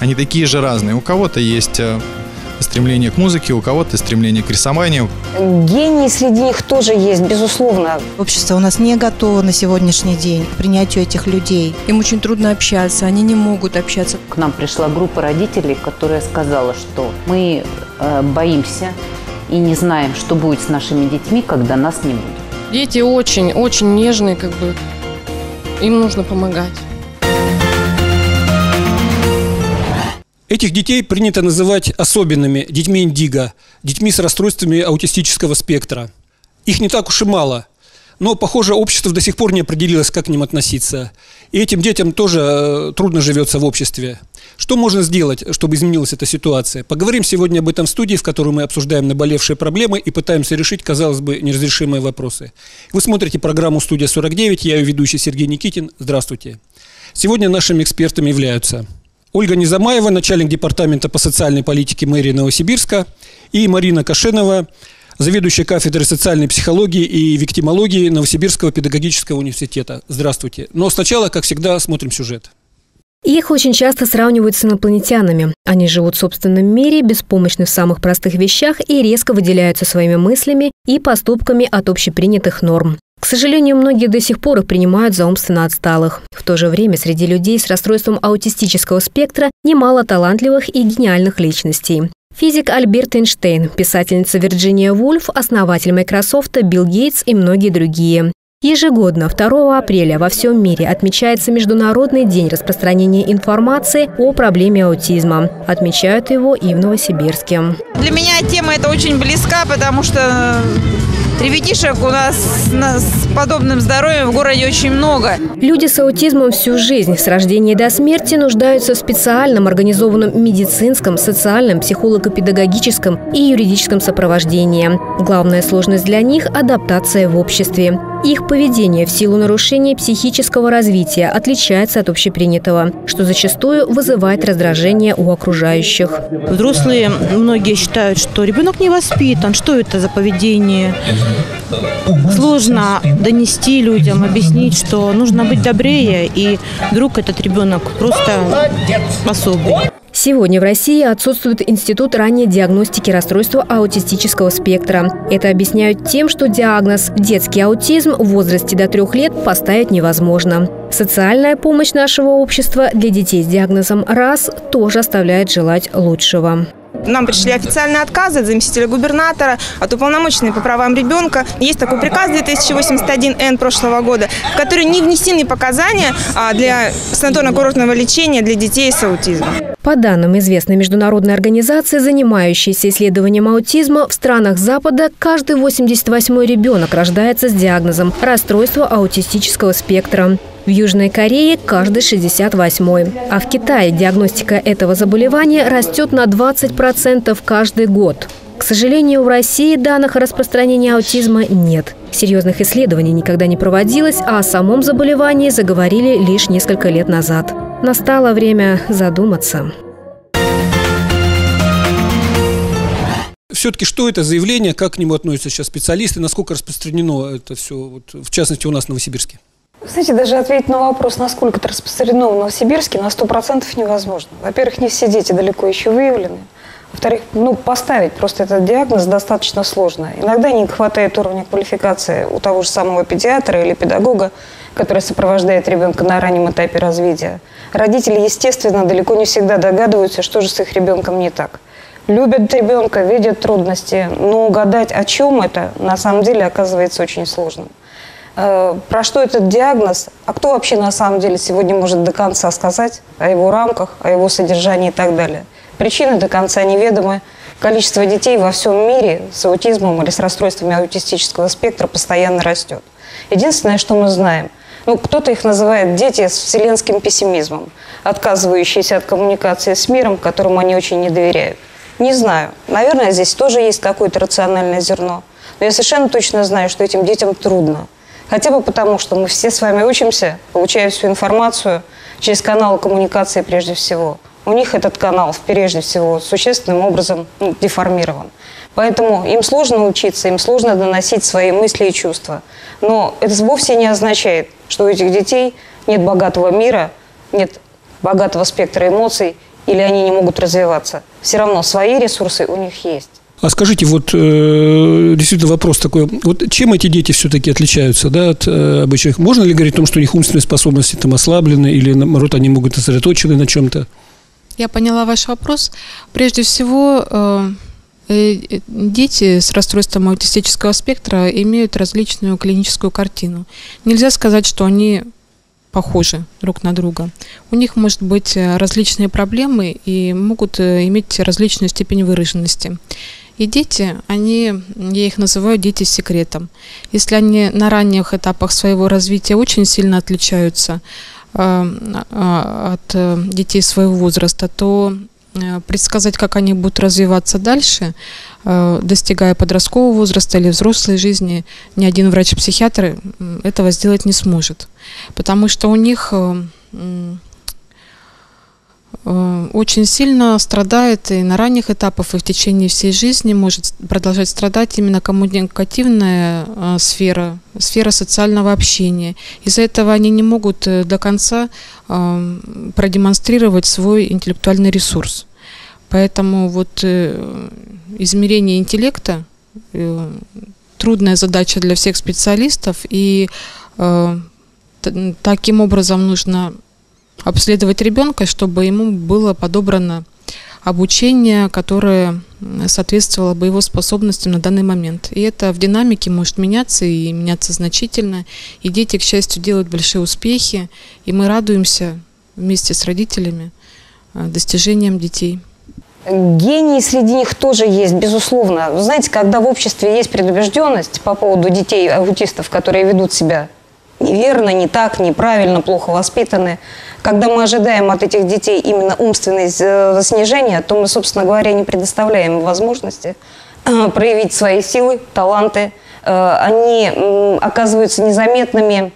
они такие же разные. У кого-то есть э, стремление к музыке, у кого-то стремление к рисованию. Гений среди них тоже есть, безусловно. Общество у нас не готово на сегодняшний день к принятию этих людей. Им очень трудно общаться, они не могут общаться. К нам пришла группа родителей, которая сказала, что мы э, боимся и не знаем, что будет с нашими детьми, когда нас не будет. Дети очень, очень нежные, как бы им нужно помогать. Этих детей принято называть особенными, детьми индиго, детьми с расстройствами аутистического спектра. Их не так уж и мало, но, похоже, общество до сих пор не определилось, как к ним относиться. И этим детям тоже э, трудно живется в обществе. Что можно сделать, чтобы изменилась эта ситуация? Поговорим сегодня об этом в студии, в которой мы обсуждаем наболевшие проблемы и пытаемся решить, казалось бы, неразрешимые вопросы. Вы смотрите программу «Студия 49», я ее ведущий Сергей Никитин. Здравствуйте. Сегодня нашими экспертами являются Ольга Незамаева, начальник департамента по социальной политике мэрии Новосибирска, и Марина Кашенова, заведующая кафедрой социальной психологии и виктимологии Новосибирского педагогического университета. Здравствуйте. Но сначала, как всегда, смотрим сюжет. Их очень часто сравнивают с инопланетянами. Они живут в собственном мире, беспомощны в самых простых вещах и резко выделяются своими мыслями и поступками от общепринятых норм. К сожалению, многие до сих пор их принимают за умственно отсталых. В то же время среди людей с расстройством аутистического спектра немало талантливых и гениальных личностей. Физик Альберт Эйнштейн, писательница Вирджиния Вульф, основатель Microsoft Билл Гейтс и многие другие. Ежегодно 2 апреля во всем мире отмечается Международный день распространения информации о проблеме аутизма. Отмечают его и в Новосибирске. Для меня тема эта очень близка, потому что Ребятишек у нас с подобным здоровьем в городе очень много. Люди с аутизмом всю жизнь с рождения до смерти нуждаются в специальном организованном медицинском, социальном, психолого-педагогическом и юридическом сопровождении. Главная сложность для них – адаптация в обществе. Их поведение в силу нарушения психического развития отличается от общепринятого, что зачастую вызывает раздражение у окружающих. Взрослые многие считают, что ребенок не воспитан, что это за поведение. Сложно донести людям, объяснить, что нужно быть добрее, и вдруг этот ребенок просто особый. Сегодня в России отсутствует институт ранней диагностики расстройства аутистического спектра. Это объясняют тем, что диагноз «детский аутизм» в возрасте до трех лет поставить невозможно. Социальная помощь нашего общества для детей с диагнозом РАС тоже оставляет желать лучшего. Нам пришли официальные отказы от заместителя губернатора, от уполномоченной по правам ребенка. Есть такой приказ 2081-Н прошлого года, в который не внесены показания а, для санаторно-курортного лечения для детей с аутизмом. По данным известной международной организации, занимающейся исследованием аутизма, в странах Запада каждый 88-й ребенок рождается с диагнозом расстройства аутистического спектра. В Южной Корее каждый 68-й. А в Китае диагностика этого заболевания растет на 20% каждый год. К сожалению, в России данных о распространении аутизма нет. Серьезных исследований никогда не проводилось, а о самом заболевании заговорили лишь несколько лет назад. Настало время задуматься. Все-таки что это заявление, как к нему относятся сейчас специалисты, насколько распространено это все, вот, в частности, у нас в Новосибирске? Знаете, даже ответить на вопрос, насколько это распространено в Новосибирске, на 100% невозможно. Во-первых, не все дети далеко еще выявлены. Во-вторых, ну, поставить просто этот диагноз достаточно сложно. Иногда не хватает уровня квалификации у того же самого педиатра или педагога, который сопровождает ребенка на раннем этапе развития. Родители, естественно, далеко не всегда догадываются, что же с их ребенком не так. Любят ребенка, видят трудности, но угадать, о чем это, на самом деле оказывается очень сложным. Э, про что этот диагноз, а кто вообще на самом деле сегодня может до конца сказать о его рамках, о его содержании и так далее. Причины до конца неведомы. Количество детей во всем мире с аутизмом или с расстройствами аутистического спектра постоянно растет. Единственное, что мы знаем, ну, кто-то их называет дети с вселенским пессимизмом, отказывающиеся от коммуникации с миром, которому они очень не доверяют. Не знаю. Наверное, здесь тоже есть какое-то рациональное зерно. Но я совершенно точно знаю, что этим детям трудно. Хотя бы потому, что мы все с вами учимся, получая всю информацию через канал коммуникации прежде всего. У них этот канал, прежде всего, существенным образом ну, деформирован. Поэтому им сложно учиться, им сложно доносить свои мысли и чувства. Но это вовсе не означает, что у этих детей нет богатого мира, нет богатого спектра эмоций, или они не могут развиваться, все равно свои ресурсы у них есть. А скажите, вот э, действительно вопрос такой, вот чем эти дети все-таки отличаются да, от э, обычных? Можно ли говорить о том, что у них умственные способности там ослаблены или, наоборот, они могут сосредоточены на чем-то? Я поняла ваш вопрос. Прежде всего, э, дети с расстройством аутистического спектра имеют различную клиническую картину. Нельзя сказать, что они похожи друг на друга. У них может быть э, различные проблемы и могут иметь различную степень выраженности. И дети, они, я их называю дети с секретом. Если они на ранних этапах своего развития очень сильно отличаются э, э, от э, детей своего возраста, то предсказать, как они будут развиваться дальше, достигая подросткового возраста или взрослой жизни, ни один врач-психиатр этого сделать не сможет. Потому что у них Э, очень сильно страдает и на ранних этапах, и в течение всей жизни может продолжать страдать именно коммуникативная э, сфера, сфера социального общения. Из-за этого они не могут э, до конца продемонстрировать свой интеллектуальный ресурс. Поэтому вот измерение интеллекта трудная задача для всех специалистов, и таким образом нужно обследовать ребенка, чтобы ему было подобрано обучение, которое соответствовало бы его способностям на данный момент. И это в динамике может меняться и меняться значительно. И дети, к счастью, делают большие успехи. И мы радуемся вместе с родителями э, достижениям детей. Гении среди них тоже есть, безусловно. Вы знаете, когда в обществе есть предубежденность по поводу детей аутистов, которые ведут себя неверно, не так, неправильно, плохо воспитаны, когда мы ожидаем от этих детей именно умственное э, снижение, то мы, собственно говоря, не предоставляем им возможности э, проявить свои силы, таланты. Э, они оказываются незаметными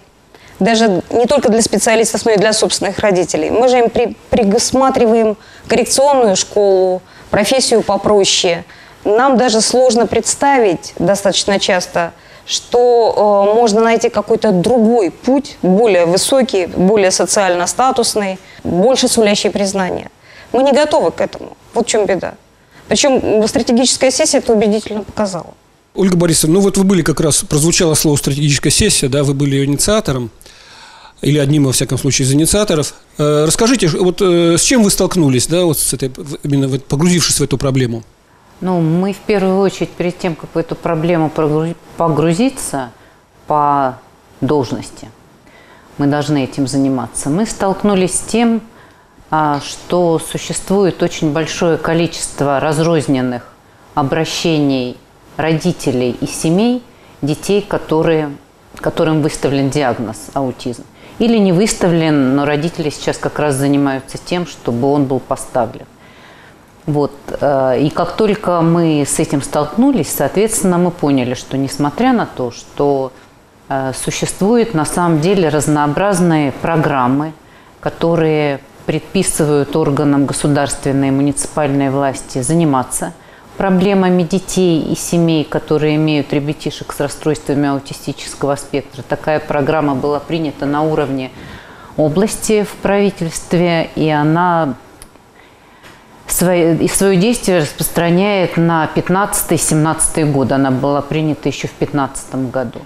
даже не только для специалистов, но и для собственных родителей. Мы же им при, присматриваем коррекционную школу, профессию попроще. Нам даже сложно представить достаточно часто – что э, можно найти какой-то другой путь, более высокий, более социально статусный, больше сулящий признания. Мы не готовы к этому. Вот в чем беда. Причем стратегическая сессия это убедительно показала. Ольга Борисовна, ну вот вы были как раз, прозвучало слово стратегическая сессия, да, вы были ее инициатором, или одним, во всяком случае, из инициаторов. Э, расскажите, вот э, с чем вы столкнулись, да, вот с этой, именно погрузившись в эту проблему? Ну, мы в первую очередь, перед тем, как в эту проблему погрузиться по должности, мы должны этим заниматься. Мы столкнулись с тем, а, что существует очень большое количество разрозненных обращений родителей и семей детей, которые, которым выставлен диагноз аутизм. Или не выставлен, но родители сейчас как раз занимаются тем, чтобы он был поставлен. Вот. Э, и как только мы с этим столкнулись, соответственно, мы поняли, что несмотря на то, что э, существуют на самом деле разнообразные программы, которые предписывают органам государственной и муниципальной власти заниматься проблемами детей и семей, которые имеют ребятишек с расстройствами аутистического спектра. Такая программа была принята на уровне области в правительстве, и она свое, и свое действие распространяет на 15-17 годы. Она была принята еще в 15 году.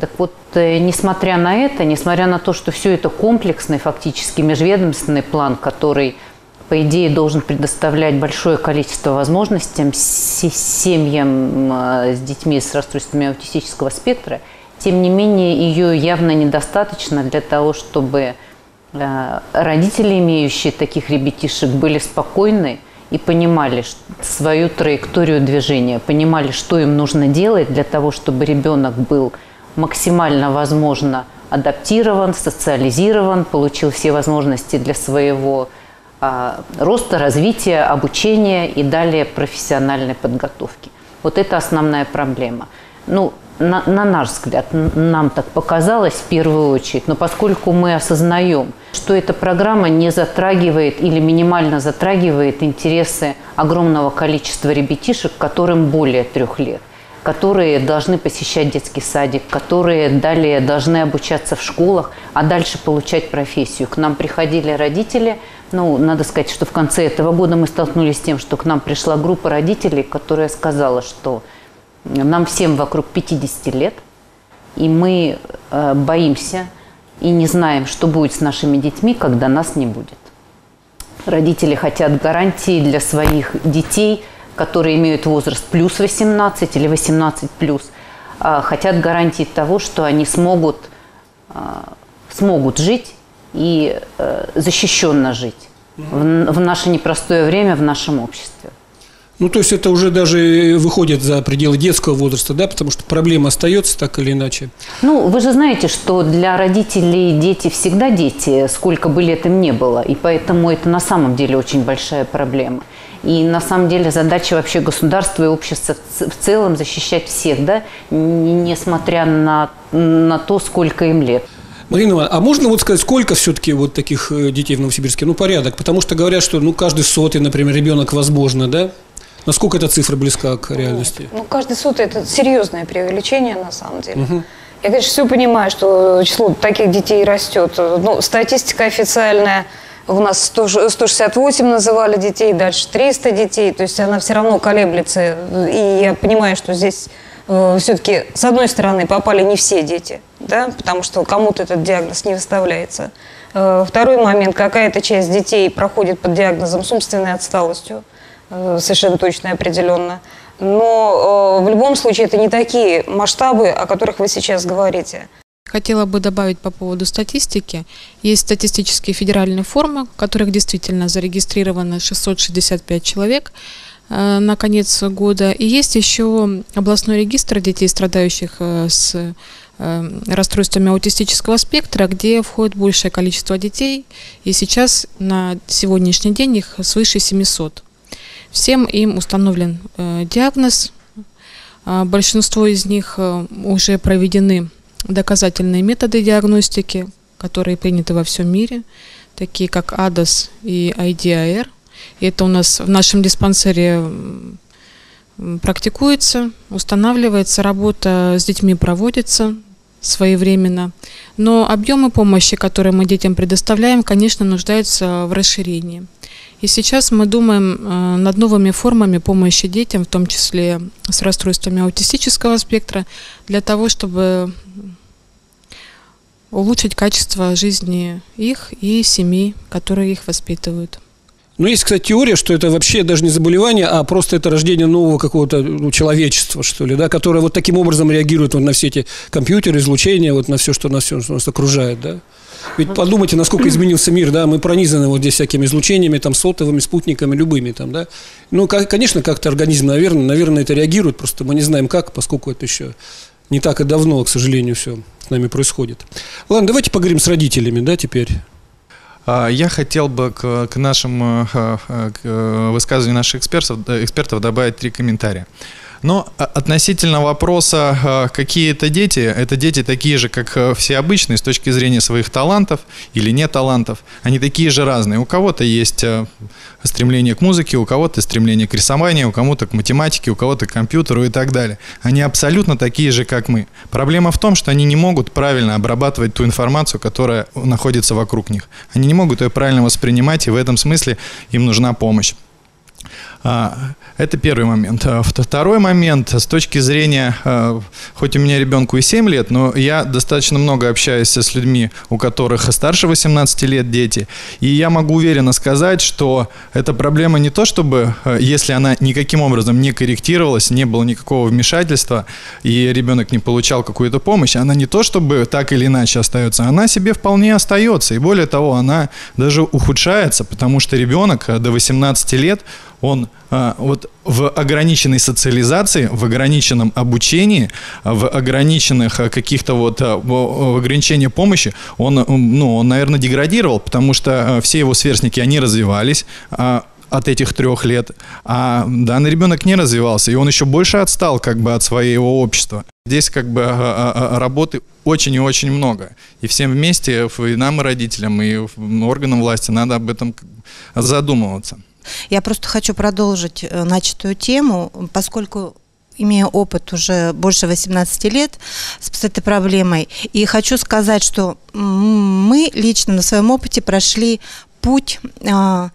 Так вот, э, несмотря на это, несмотря на то, что все это комплексный, фактически межведомственный план, который, по идее, должен предоставлять большое количество возможностей семьям э, с детьми с расстройствами аутистического спектра, тем не менее, ее явно недостаточно для того, чтобы э, родители, имеющие таких ребятишек, были спокойны и понимали свою траекторию движения, понимали, что им нужно делать для того, чтобы ребенок был максимально возможно адаптирован, социализирован, получил все возможности для своего а, роста, развития, обучения и далее профессиональной подготовки. Вот это основная проблема. Ну, на, на наш взгляд, нам так показалось в первую очередь, но поскольку мы осознаем, что эта программа не затрагивает или минимально затрагивает интересы огромного количества ребятишек, которым более трех лет, которые должны посещать детский садик, которые далее должны обучаться в школах, а дальше получать профессию. К нам приходили родители, Ну, надо сказать, что в конце этого года мы столкнулись с тем, что к нам пришла группа родителей, которая сказала, что нам всем вокруг 50 лет, и мы э, боимся и не знаем, что будет с нашими детьми, когда нас не будет. Родители хотят гарантии для своих детей, которые имеют возраст плюс 18 или 18 плюс, э, хотят гарантии того, что они смогут, э, смогут жить и э, защищенно жить в, в наше непростое время в нашем обществе. Ну, то есть это уже даже выходит за пределы детского возраста, да, потому что проблема остается так или иначе. Ну, вы же знаете, что для родителей дети всегда дети, сколько бы лет им не было, и поэтому это на самом деле очень большая проблема. И на самом деле задача вообще государства и общества в целом защищать всех, да, несмотря на, на то, сколько им лет. Марина а можно вот сказать, сколько все-таки вот таких э, детей в Новосибирске? Ну, порядок, потому что говорят, что ну, каждый сотый, например, ребенок возможно, да? Насколько эта цифра близка к реальности? Ну, каждый суд это серьезное преувеличение на самом деле. Угу. Я, конечно, все понимаю, что число таких детей растет. Ну, статистика официальная у нас 100, 168 называли детей, дальше 300 детей. То есть она все равно колеблется. И я понимаю, что здесь э, все-таки, с одной стороны, попали не все дети, да, потому что кому-то этот диагноз не выставляется. Э, второй момент, какая-то часть детей проходит под диагнозом с умственной отсталостью. Э, совершенно точно и определенно. Но э, в любом случае это не такие масштабы, о которых вы сейчас говорите. Хотела бы добавить по поводу статистики. Есть статистические федеральные форумы, в которых действительно зарегистрировано 665 человек э, на конец года. И есть еще областной регистр детей, страдающих с расстройствами аутистического спектра, где входит большее количество детей. И сейчас на сегодняшний день их свыше 700. Всем им установлен э, диагноз. Э, большинство из них э, уже проведены доказательные методы диагностики, которые приняты во всем мире, такие как АДОС и IDAR. И это у нас в нашем диспансере практикуется, устанавливается, работа с детьми проводится своевременно. Но объемы помощи, которые мы детям предоставляем, конечно, нуждаются в расширении. И сейчас мы думаем э, над новыми формами помощи детям, в том числе с расстройствами аутистического спектра, для того, чтобы улучшить качество жизни их и семей, которые их воспитывают. Ну, есть, кстати, теория, что это вообще даже не заболевание, а просто это рождение нового какого-то ну, человечества, что ли, да, которое вот таким образом реагирует вот на все эти компьютеры, излучения, вот на все, что нас, что нас окружает, да. Ведь подумайте, насколько изменился мир, да, мы пронизаны вот здесь всякими излучениями, там, сотовыми, спутниками, любыми, там, да. Ну, как, конечно, как-то организм, наверное, наверное, это реагирует, просто мы не знаем как, поскольку это еще не так и давно, к сожалению, все с нами происходит. Ладно, давайте поговорим с родителями, да, теперь. А, я хотел бы к, к нашим э, э, к э, высказыванию наших экспертов, экспертов добавить три комментария. Но относительно вопроса, а, какие это дети, это дети такие же, как э, все обычные, с точки зрения своих талантов или не талантов. Они такие же разные. У кого-то есть э, стремление к музыке, у кого-то стремление к рисованию, у кого-то к математике, у кого-то к компьютеру и так далее. Они абсолютно такие же, как мы. Проблема в том, что они не могут правильно обрабатывать ту информацию, которая находится вокруг них. Они не могут ее правильно воспринимать, и в этом смысле им нужна помощь. А, это первый момент. А, второй момент, с точки зрения, а, хоть у меня ребенку и 7 лет, но я достаточно много общаюсь с людьми, у которых старше 18 лет дети, и я могу уверенно сказать, что эта проблема не то, чтобы, если она никаким образом не корректировалась, не было никакого вмешательства, и ребенок не получал какую-то помощь, она не то, чтобы так или иначе остается, она себе вполне остается, и более того, она даже ухудшается, потому что ребенок до 18 лет, он а, вот в ограниченной социализации, в ограниченном обучении, в ограниченных а, каких-то вот а, в ограничении помощи, он, ну, он, наверное, деградировал, потому что все его сверстники, они развивались, от этих трех лет, а данный ребенок не развивался, и он еще больше отстал как бы от своего общества. Здесь как бы работы очень и очень много. И всем вместе, и нам, и родителям, и органам власти надо об этом задумываться. Я просто хочу продолжить э, начатую тему, поскольку имею опыт уже больше 18 лет с этой проблемой. И хочу сказать, что мы лично на своем опыте прошли путь а,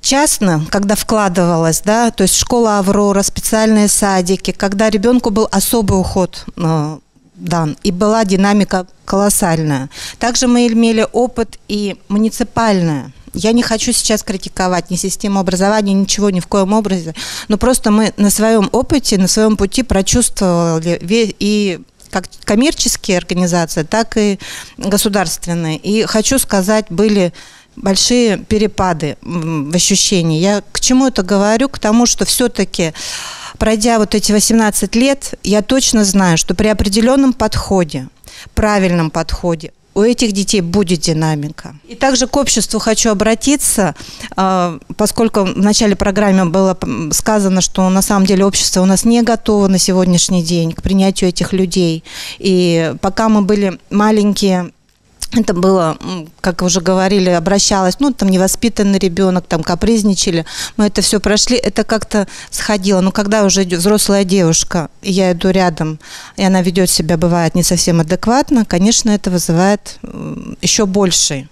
частно, когда вкладывалась, да, то есть школа Аврора, специальные садики, когда ребенку был особый уход э, дан, и была динамика колоссальная. Также мы имели опыт и муниципальная. Я не хочу сейчас критиковать ни систему образования, ничего ни в коем образе, но просто мы на своем опыте, на своем пути прочувствовали и как коммерческие организации, так и государственные. И хочу сказать, были большие перепады в ощущении. Я к чему это говорю? К тому, что все-таки пройдя вот эти 18 лет, я точно знаю, что при определенном подходе, правильном подходе, у этих детей будет динамика. И также к обществу хочу обратиться, а, поскольку в начале программы было сказано, что на самом деле общество у нас не готово на сегодняшний день к принятию этих людей. И пока мы были маленькие это было, как уже говорили, обращалась, ну, там, невоспитанный ребенок, там, капризничали. Мы это все прошли, это как-то сходило. Но когда уже взрослая девушка, и я иду рядом, и она ведет себя, бывает, не совсем адекватно, конечно, это вызывает еще больше,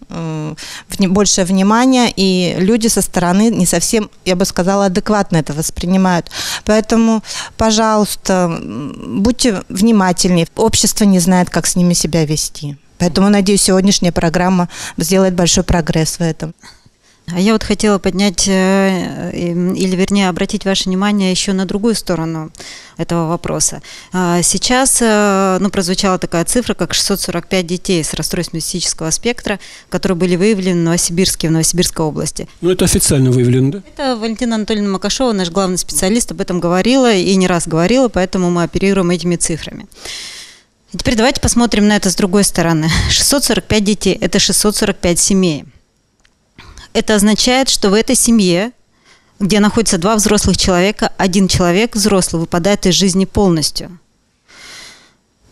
большее внимание, и люди со стороны не совсем, я бы сказала, адекватно это воспринимают. Поэтому, пожалуйста, будьте внимательнее. Общество не знает, как с ними себя вести. Поэтому, надеюсь, сегодняшняя программа сделает большой прогресс в этом. А я вот хотела поднять, э, или вернее обратить ваше внимание еще на другую сторону этого вопроса. А, сейчас э, ну, прозвучала такая цифра, как 645 детей с расстройством аутистического спектра, которые были выявлены в Новосибирске, в Новосибирской области. Ну, это официально выявлено, да? Это Валентина Анатольевна Макашова, наш главный специалист, об этом говорила и не раз говорила, поэтому мы оперируем этими цифрами. И теперь давайте посмотрим на это с другой стороны. 645 детей – это 645 семей. Это означает, что в этой семье, где находится два взрослых человека, один человек взрослый выпадает из жизни полностью.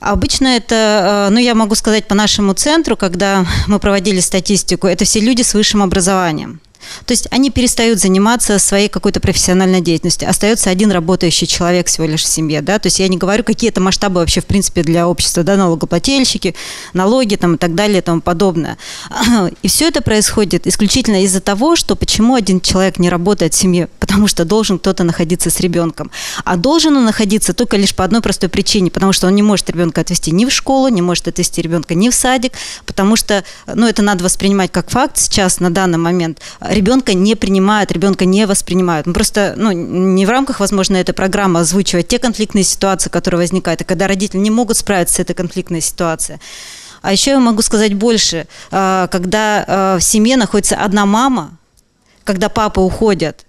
Обычно это, э, ну я могу сказать по нашему центру, когда мы проводили статистику, это все люди с высшим образованием. То есть они перестают заниматься своей какой-то профессиональной деятельностью. Остается один работающий человек всего лишь в семье. Да? То есть я не говорю, какие это масштабы вообще в принципе для общества, да, налогоплательщики, налоги там, и так далее и тому подобное. И все это происходит исключительно из-за того, что почему один человек не работает в семье, потому что должен кто-то находиться с ребенком. А должен он находиться только лишь по одной простой причине, потому что он не может ребенка отвести ни в школу, не может отвести ребенка ни в садик, потому что, ну, это надо воспринимать как факт сейчас, на данный момент ребенка не принимают, ребенка не воспринимают. Мы просто, ну, не в рамках, возможно, этой программы озвучивать те конфликтные ситуации, которые возникают, и когда родители не могут справиться с этой конфликтной ситуацией. А еще я могу сказать больше, а, когда а, в семье находится одна мама, когда папа уходят,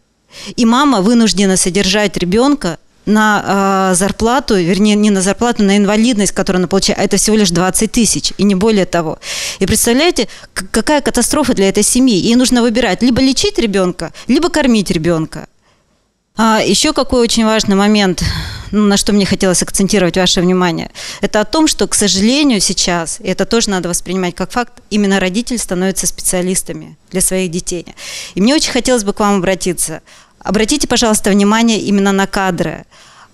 и мама вынуждена содержать ребенка на э, зарплату, вернее, не на зарплату, на инвалидность, которую она получает, а это всего лишь 20 тысяч, и не более того. И представляете, какая катастрофа для этой семьи. Ей нужно выбирать, либо лечить ребенка, либо кормить ребенка. А еще какой очень важный момент, ну, на что мне хотелось акцентировать ваше внимание, это о том, что, к сожалению, сейчас, и это тоже надо воспринимать как факт, именно родители становятся специалистами для своих детей. И мне очень хотелось бы к вам обратиться. Обратите, пожалуйста, внимание именно на кадры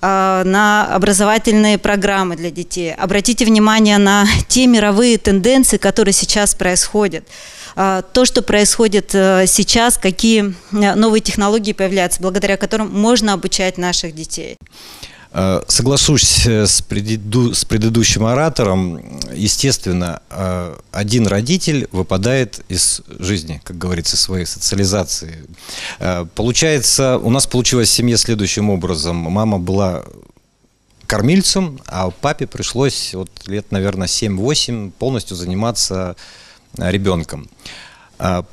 а, на образовательные программы для детей. Обратите внимание на те мировые тенденции, которые сейчас происходят. А, то, что происходит э, сейчас, какие э, новые технологии появляются, благодаря которым можно обучать наших детей. Э, соглашусь с, преду, с предыдущим оратором. Естественно, один родитель выпадает из жизни, как говорится, своей социализации. Получается, у нас получилась семья следующим образом. Мама была кормильцем, а папе пришлось вот лет, наверное, 7-8 полностью заниматься ребенком.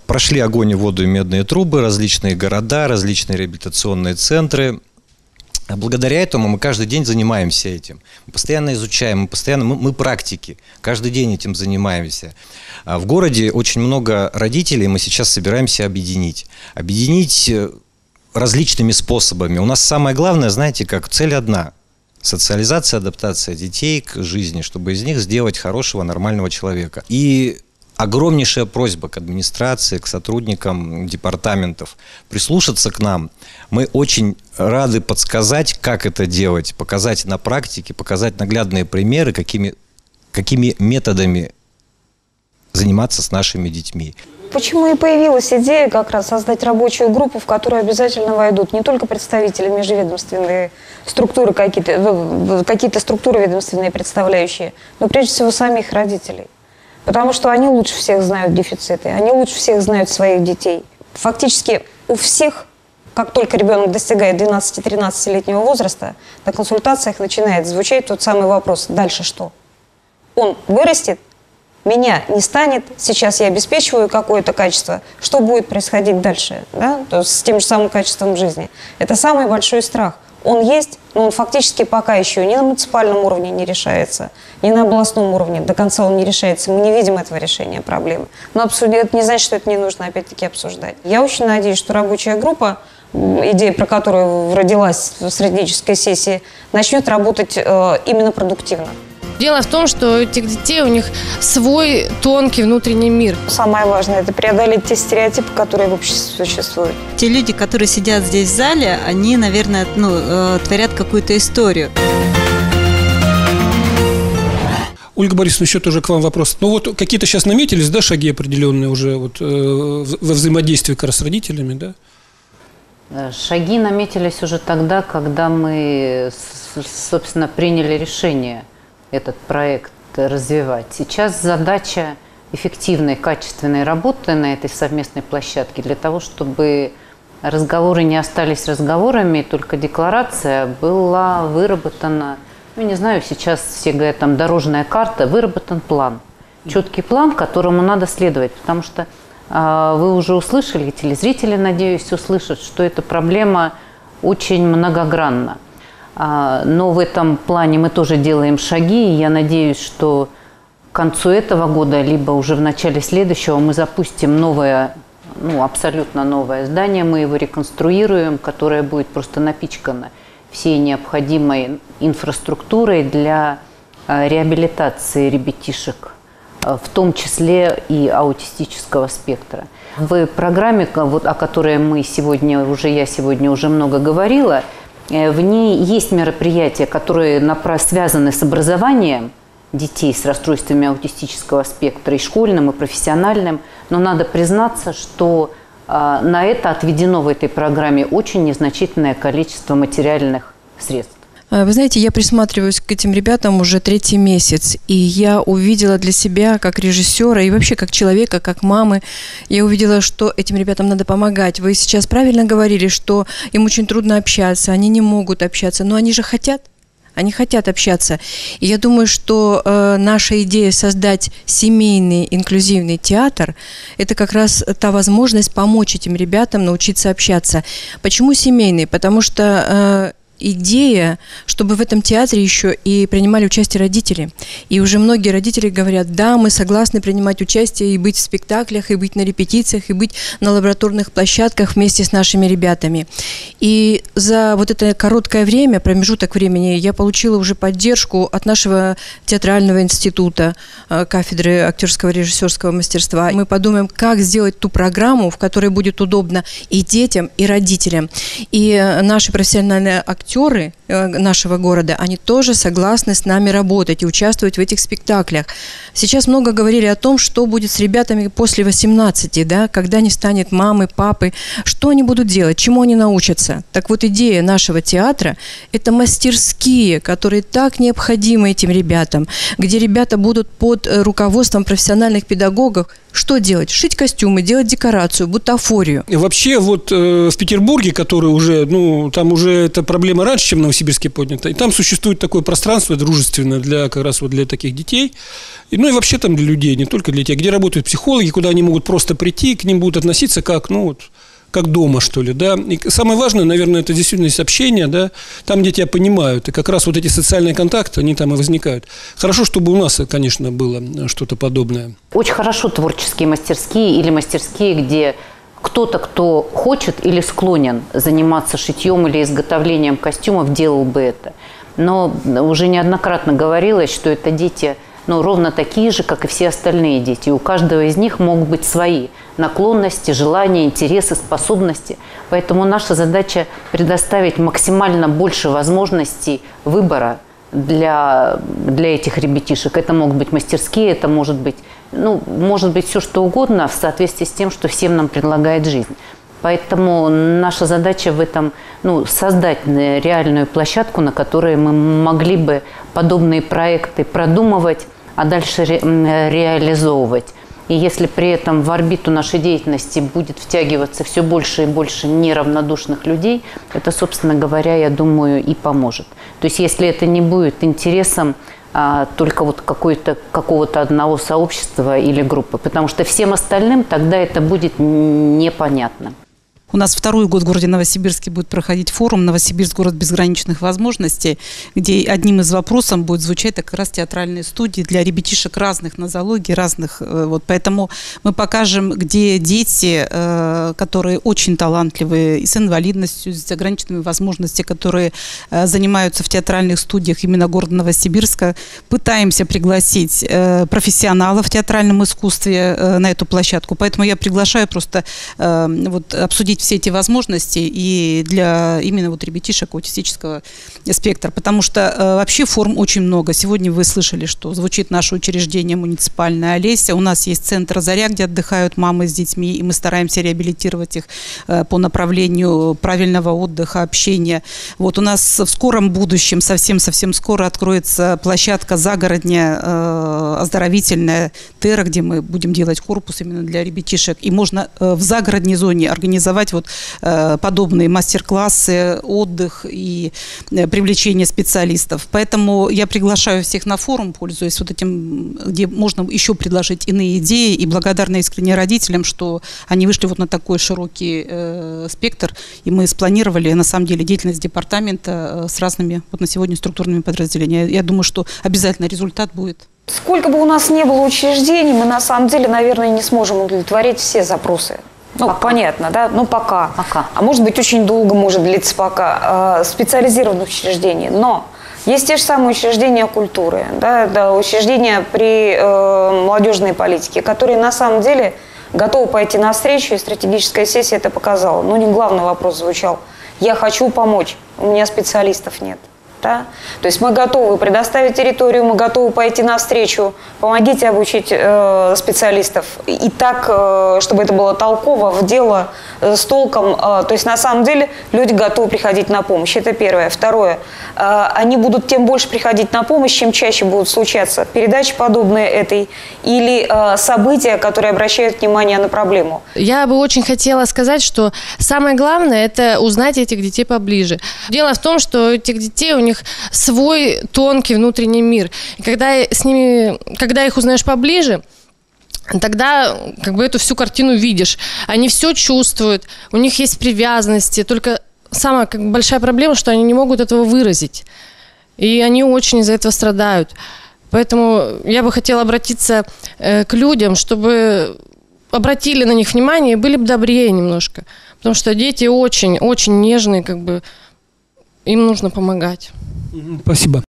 Прошли огонь и воду и медные трубы, различные города, различные реабилитационные центры – а благодаря этому мы каждый день занимаемся этим. Мы постоянно изучаем, мы постоянно, мы, мы практики, каждый день этим занимаемся. А в городе очень много родителей мы сейчас собираемся объединить. Объединить э, различными способами. У нас самое главное, знаете, как цель одна – социализация, адаптация детей к жизни, чтобы из них сделать хорошего, нормального человека. И огромнейшая просьба к администрации, к сотрудникам департаментов прислушаться к нам. Мы очень рады подсказать, как это делать, показать на практике, показать наглядные примеры, какими, какими методами заниматься с нашими детьми. Почему и появилась идея как раз создать рабочую группу, в которую обязательно войдут не только представители межведомственные структуры, какие-то какие структуры ведомственные представляющие, но прежде всего самих родителей. Потому что они лучше всех знают дефициты, они лучше всех знают своих детей. Фактически у всех, как только ребенок достигает 12-13-летнего возраста, на консультациях начинает звучать тот самый вопрос «дальше что?». Он вырастет, меня не станет, сейчас я обеспечиваю какое-то качество, что будет происходить дальше, да? То есть с тем же самым качеством жизни. Это самый большой страх. Он есть, но он фактически пока еще ни на муниципальном уровне не решается, ни на областном уровне. До конца он не решается. Мы не видим этого решения проблемы. Но обсудить, это не значит, что это не нужно опять-таки обсуждать. Я очень надеюсь, что рабочая группа, идея, про которую родилась в стратегической сессии, начнет работать э, именно продуктивно. Дело в том, что у этих детей у них свой тонкий внутренний мир. Самое важное – это преодолеть те стереотипы, которые в обществе существуют. Те люди, которые сидят здесь в зале, они, наверное, ну, э, творят какую-то историю. Ольга Борисовна, еще тоже к вам вопрос. Ну вот какие-то сейчас наметились, да, шаги определенные уже вот, э, во взаимодействии как раз с родителями, да? Э, шаги наметились уже тогда, когда мы, собственно, приняли решение – этот проект развивать. Сейчас задача эффективной, качественной работы на этой совместной площадке для того, чтобы разговоры не остались разговорами, только декларация была выработана, ну не знаю, сейчас все говорят, там дорожная карта, выработан план. Четкий план, которому надо следовать, потому что э, вы уже услышали, телезрители, надеюсь, услышат, что эта проблема очень многогранна. А, но в этом плане мы тоже делаем шаги, и я надеюсь, что к концу этого года, либо уже в начале следующего мы запустим новое, ну, абсолютно новое здание, мы его реконструируем, которое будет просто напичкано всей необходимой инфраструктурой для а, реабилитации ребятишек, а, в том числе и аутистического спектра. В программе, вот, о которой мы сегодня уже, я сегодня уже много говорила, Э, в ней есть мероприятия, которые связаны с образованием детей с расстройствами аутистического спектра, и школьным, и профессиональным. Но надо признаться, что а, на это отведено в этой программе очень незначительное количество материальных средств. А, вы знаете, я присматриваюсь к этим ребятам уже третий месяц, и я увидела для себя, как режиссера и вообще как человека, как мамы, я увидела, что этим ребятам надо помогать. Вы сейчас правильно говорили, что им очень трудно общаться, они не могут общаться, но они же хотят. Они хотят общаться. И я думаю, что э, наша идея создать семейный инклюзивный театр – это как раз та возможность помочь этим ребятам научиться общаться. Почему семейный? Потому что э, идея, чтобы в этом театре еще и принимали участие родители. И уже многие родители говорят, да, мы согласны принимать участие и быть в спектаклях, и быть на репетициях, и быть на лабораторных площадках вместе с нашими ребятами. И за вот это короткое время, промежуток времени, я получила уже поддержку от нашего театрального института, э, кафедры актерского режиссерского мастерства. Мы подумаем, как сделать ту программу, в которой будет удобно и детям, и родителям. И э, наши профессиональные актеры актеры э, нашего города, они тоже согласны с нами работать и участвовать в этих спектаклях. Сейчас много говорили о том, что будет с ребятами после 18, да, когда не станет мамы, папы, что они будут делать, чему они научатся. Так вот, идея нашего театра – это мастерские, которые так необходимы этим ребятам, где ребята будут под э, руководством профессиональных педагогов что делать? Шить костюмы, делать декорацию, бутафорию. Вообще вот э, в Петербурге, который уже, ну, там уже эта проблема раньше, чем в Новосибирске поднята, и там существует такое пространство дружественное для как раз вот для таких детей, и, ну и вообще там для людей, не только для тех, где работают психологи, куда они могут просто прийти, к ним будут относиться как, ну, вот, как дома, что ли, да. И самое важное, наверное, это действительно общение, да, там, где тебя понимают. И как раз вот эти социальные контакты, они там и возникают. Хорошо, чтобы у нас, конечно, было что-то подобное. Очень хорошо творческие мастерские или мастерские, где кто-то, кто хочет или склонен заниматься шитьем или изготовлением костюмов, делал бы это. Но уже неоднократно говорилось, что это дети – но ровно такие же, как и все остальные дети. У каждого из них могут быть свои наклонности, желания, интересы, способности. Поэтому наша задача предоставить максимально больше возможностей выбора для, для этих ребятишек. Это могут быть мастерские, это может быть, ну, может быть все что угодно в соответствии с тем, что всем нам предлагает жизнь. Поэтому наша задача в этом ну, создать реальную площадку, на которой мы могли бы подобные проекты продумывать, а дальше ре, реализовывать. И если при этом в орбиту нашей деятельности будет втягиваться все больше и больше неравнодушных людей, это, собственно говоря, я думаю, и поможет. То есть если это не будет интересом а, только вот какого-то одного сообщества или группы, потому что всем остальным тогда это будет непонятно. У нас второй год в городе Новосибирске будет проходить форум «Новосибирск. Город безграничных возможностей», где одним из вопросов будет звучать как раз театральные студии для ребятишек разных нозологий, разных. Э, вот, поэтому мы покажем, где дети, э, которые очень талантливые, и с инвалидностью, с ограниченными возможностями, которые э, занимаются в театральных студиях именно города Новосибирска. Пытаемся пригласить профессионалов в театральном искусстве на эту площадку. Поэтому я приглашаю просто вот, обсудить все эти возможности и для именно вот ребятишек аутистического спектра, потому что э, вообще форм очень много. Сегодня вы слышали, что звучит наше учреждение муниципальное Олеся. У нас есть центр «Заря», где отдыхают мамы с детьми, и мы стараемся реабилитировать их э, по направлению правильного отдыха, общения. Вот у нас в скором будущем, совсем-совсем скоро откроется площадка загородня, э, оздоровительная Тера, где мы будем делать корпус именно для ребятишек. И можно э, в загородной зоне организовать вот э, подобные мастер-классы, отдых и э, привлечение специалистов. Поэтому я приглашаю всех на форум, пользуясь вот этим, где можно еще предложить иные идеи и благодарна искренне родителям, что они вышли вот на такой широкий э, спектр, и мы спланировали на самом деле деятельность департамента с разными вот на сегодня структурными подразделениями. Я думаю, что обязательно результат будет. Сколько бы у нас не было учреждений, мы на самом деле, наверное, не сможем удовлетворить все запросы ну, пока. понятно, да? Ну, пока. Пока. А может быть, очень долго может длиться пока. Э, специализированных учреждений. Но есть те же самые учреждения культуры, да, да, учреждения при э, молодежной политике, которые на самом деле готовы пойти навстречу, и стратегическая сессия это показала. Но не главный вопрос звучал. Я хочу помочь, у меня специалистов нет. Да? То есть мы готовы предоставить территорию, мы готовы пойти навстречу, помогите обучить э, специалистов. И так, э, чтобы это было толково, в дело, э, с толком. Э, то есть на самом деле люди готовы приходить на помощь. Это первое. Второе. Э, они будут тем больше приходить на помощь, чем чаще будут случаться передачи подобные этой или э, события, которые обращают внимание на проблему. Я бы очень хотела сказать, что самое главное – это узнать этих детей поближе. Дело в том, что этих детей у них них свой тонкий внутренний мир. И когда с ними, когда их узнаешь поближе, тогда как бы эту всю картину видишь. Они все чувствуют, у них есть привязанности, только самая как, большая проблема, что они не могут этого выразить. И они очень из-за этого страдают. Поэтому я бы хотела обратиться э, к людям, чтобы обратили на них внимание и были бы добрее немножко. Потому что дети очень, очень нежные, как бы им нужно помогать. Спасибо.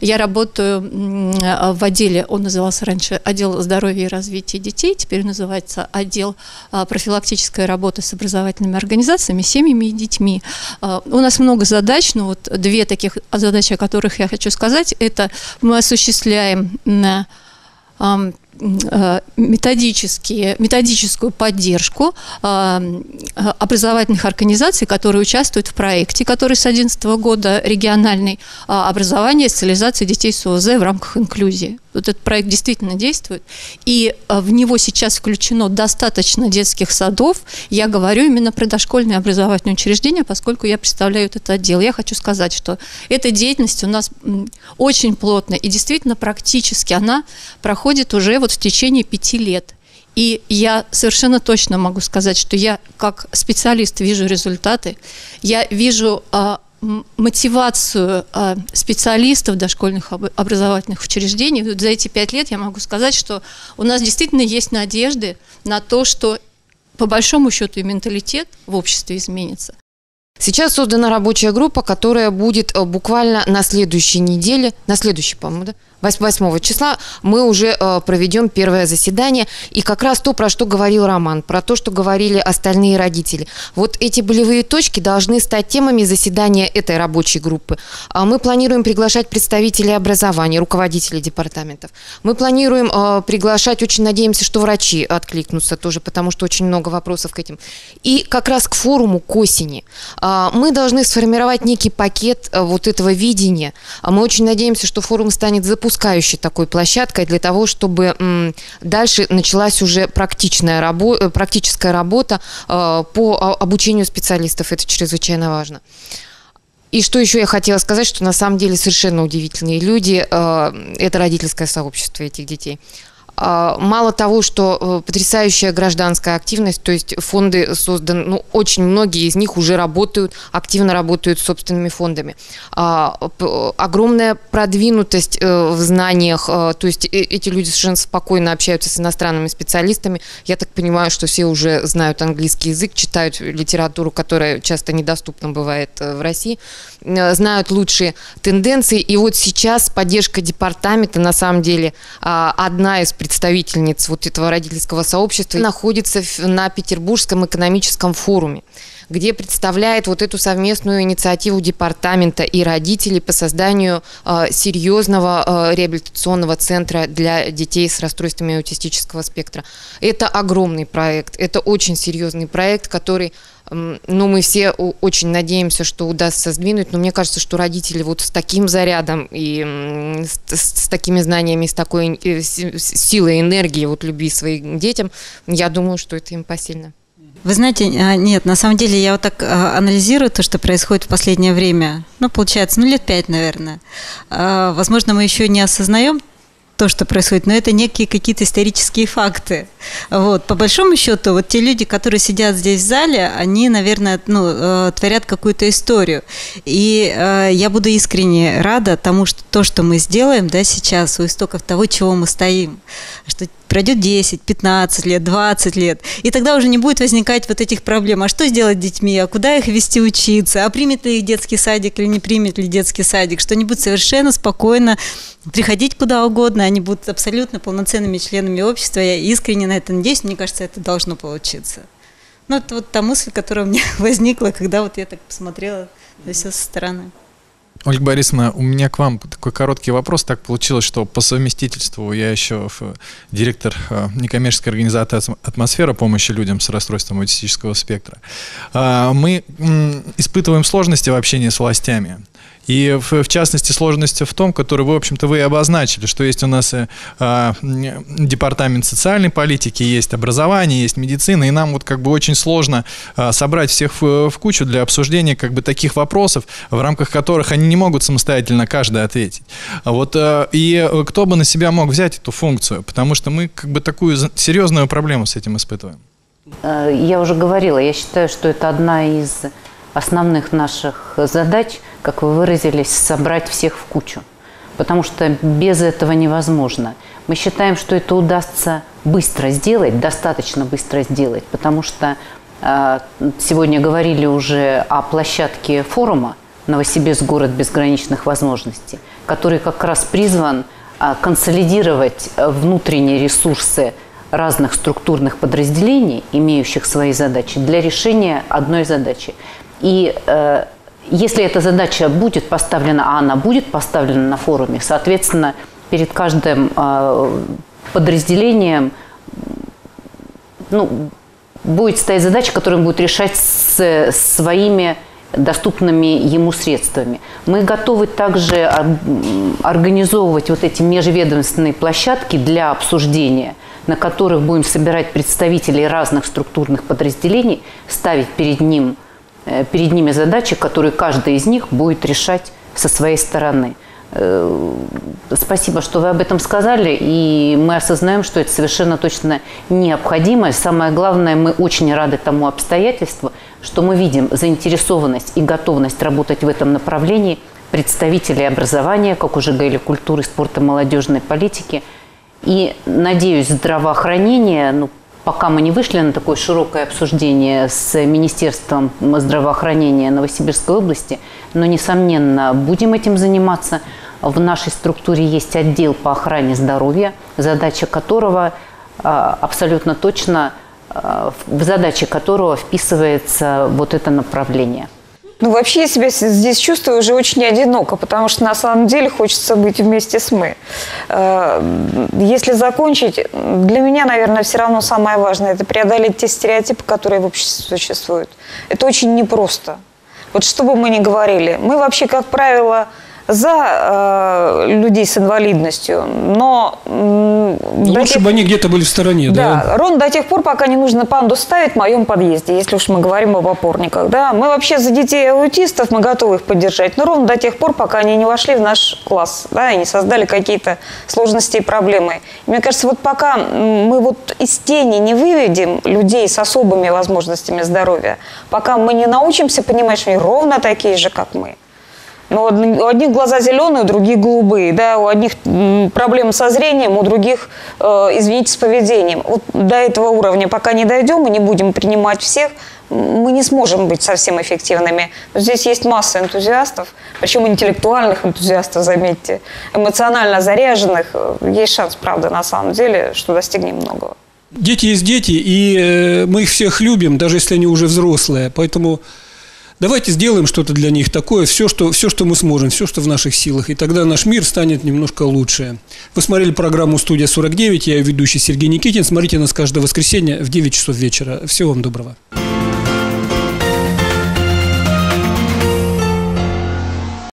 Я работаю в отделе, он назывался раньше отдел здоровья и развития детей, теперь называется отдел а, профилактической работы с образовательными организациями, семьями и детьми. А, у нас много задач, но вот две таких задачи, о которых я хочу сказать, это мы осуществляем Э, методические, методическую поддержку э, образовательных организаций, которые участвуют в проекте, который с 2011 года региональный э, образование и социализация детей с ОЗ в рамках инклюзии. Вот этот проект действительно действует, и в него сейчас включено достаточно детских садов. Я говорю именно про дошкольные образовательные учреждения, поскольку я представляю этот отдел. Я хочу сказать, что эта деятельность у нас очень плотная, и действительно практически она проходит уже вот в течение пяти лет. И я совершенно точно могу сказать, что я как специалист вижу результаты, я вижу а, мотивацию а, специалистов дошкольных образовательных учреждений. Вот за эти пять лет я могу сказать, что у нас действительно есть надежды на то, что по большому счету и менталитет в обществе изменится. Сейчас создана рабочая группа, которая будет э, буквально на следующей неделе, на следующей, по-моему, да? 8 числа мы уже э, проведем первое заседание. И как раз то, про что говорил Роман, про то, что говорили остальные родители. Вот эти болевые точки должны стать темами заседания этой рабочей группы. А мы планируем приглашать представителей образования, руководителей департаментов. Мы планируем э, приглашать, очень надеемся, что врачи откликнутся тоже, потому что очень много вопросов к этим. И как раз к форуму, к осени. Э, мы должны сформировать некий пакет э, вот этого видения. А мы очень надеемся, что форум станет запускаемым запускающей такой площадкой для того, чтобы дальше началась уже практичная работа, э, практическая работа э, по обучению специалистов. Это чрезвычайно важно. И что еще я хотела сказать, что на самом деле совершенно удивительные люди, э, это родительское сообщество этих детей. А, мало того, что э, потрясающая гражданская активность, то есть фонды созданы, ну, очень многие из них уже работают, активно работают с собственными фондами. А, огромная продвинутость э, в знаниях, э, то есть эти люди совершенно спокойно общаются с иностранными специалистами. Я так понимаю, что все уже знают английский язык, читают литературу, которая часто недоступна бывает в России, знают лучшие тенденции. И вот сейчас поддержка департамента, на самом деле, а, одна из представительниц вот этого родительского сообщества находится на Петербургском экономическом форуме где представляет вот эту совместную инициативу департамента и родителей по созданию э, серьезного э, реабилитационного центра для детей с расстройствами аутистического спектра. Это огромный проект, это очень серьезный проект, который ну, мы все очень надеемся, что удастся сдвинуть, но мне кажется, что родители вот с таким зарядом и с, с такими знаниями, с такой э, силой, энергией вот любви своим детям, я думаю, что это им посильно. Вы знаете, а, нет, на самом деле я вот так а, анализирую то, что происходит в последнее время. Ну, получается, ну, лет пять, наверное. А, возможно, мы еще не осознаем то, что происходит, но это некие какие-то исторические факты. Вот. По большому счету, вот те люди, которые сидят здесь в зале, они, наверное, ну, э, творят какую-то историю. И э, я буду искренне рада тому, что то, что мы сделаем да, сейчас, у истоков того, чего мы стоим, что пройдет 10, 15 лет, 20 лет, и тогда уже не будет возникать вот этих проблем. А что сделать с детьми? А куда их вести учиться? А примет ли их детский садик или не примет ли детский садик? Что-нибудь совершенно спокойно приходить куда угодно, они будут абсолютно полноценными членами общества. Я искренне на это надеюсь, мне кажется, это должно получиться. Ну, это вот та мысль, которая у меня возникла, когда вот я так посмотрела на все со стороны. Ольга Борисовна, у меня к вам такой короткий вопрос. Так получилось, что по совместительству я еще директор э, некоммерческой организации «Атмосфера помощи людям с расстройством аутистического спектра». А, мы испытываем сложности в общении с властями. И в, в частности сложности в том, которую вы, в общем-то, вы обозначили, что есть у нас э, э, департамент социальной политики, есть образование, есть медицина, и нам вот как бы очень сложно э, собрать всех в, в кучу для обсуждения как бы таких вопросов, в рамках которых они не могут самостоятельно каждый ответить. Вот э, и кто бы на себя мог взять эту функцию, потому что мы как бы такую серьезную проблему с этим испытываем. Э, я уже говорила, я считаю, что это одна из основных наших задач, как вы выразились, собрать всех в кучу. Потому что без этого невозможно. Мы считаем, что это удастся быстро сделать, достаточно быстро сделать, потому что э, сегодня говорили уже о площадке форума «Новосибирск. Город безграничных возможностей», который как раз призван э, консолидировать внутренние ресурсы разных структурных подразделений, имеющих свои задачи, для решения одной задачи. И э, если эта задача будет поставлена, а она будет поставлена на форуме, соответственно, перед каждым э, подразделением ну, будет стоять задача, которую он будет решать с своими доступными ему средствами. Мы готовы также организовывать вот эти межведомственные площадки для обсуждения, на которых будем собирать представителей разных структурных подразделений, ставить перед ним перед ними задачи, которые каждый из них будет решать со своей стороны. Э, спасибо, что вы об этом сказали, и мы осознаем, что это совершенно точно необходимо. Самое главное, мы очень рады тому обстоятельству, что мы видим заинтересованность и готовность работать в этом направлении представителей образования, как уже говорили, культуры, спорта, молодежной политики. И, надеюсь, здравоохранение ну, пока мы не вышли на такое широкое обсуждение с Министерством здравоохранения Новосибирской области, но, несомненно, будем этим заниматься. В нашей структуре есть отдел по охране здоровья, задача которого а, абсолютно точно, а, в задачи которого вписывается вот это направление – ну, вообще я себя здесь чувствую уже очень одиноко, потому что на самом деле хочется быть вместе с мы. Э, если закончить, для меня, наверное, все равно самое важное – это преодолеть те стереотипы, которые в обществе существуют. Это очень непросто. Вот что бы мы ни говорили, мы вообще, как правило, за э, людей с инвалидностью, но... Лучше тех... бы они где-то были в стороне, да? Да, ровно до тех пор, пока не нужно панду ставить в моем подъезде, если уж мы говорим об опорниках, да. Мы вообще за детей аутистов, мы готовы их поддержать, но ровно до тех пор, пока они не вошли в наш класс, да, и не создали какие-то сложности и проблемы. И мне кажется, вот пока мы вот из тени не выведем людей с особыми возможностями здоровья, пока мы не научимся понимать, что они ровно такие же, как мы, но у одних глаза зеленые, у других голубые. Да? У одних проблемы со зрением, у других, э, извините, с поведением. Вот до этого уровня пока не дойдем и не будем принимать всех, мы не сможем быть совсем эффективными. Здесь есть масса энтузиастов, причем интеллектуальных энтузиастов, заметьте, эмоционально заряженных. Есть шанс, правда, на самом деле, что достигнем многого. Дети есть дети, и э, мы их всех любим, даже если они уже взрослые. Поэтому Давайте сделаем что-то для них такое, все что, все, что мы сможем, все, что в наших силах. И тогда наш мир станет немножко лучше. Вы смотрели программу «Студия 49». Я ее ведущий Сергей Никитин. Смотрите нас каждое воскресенье в 9 часов вечера. Всего вам доброго.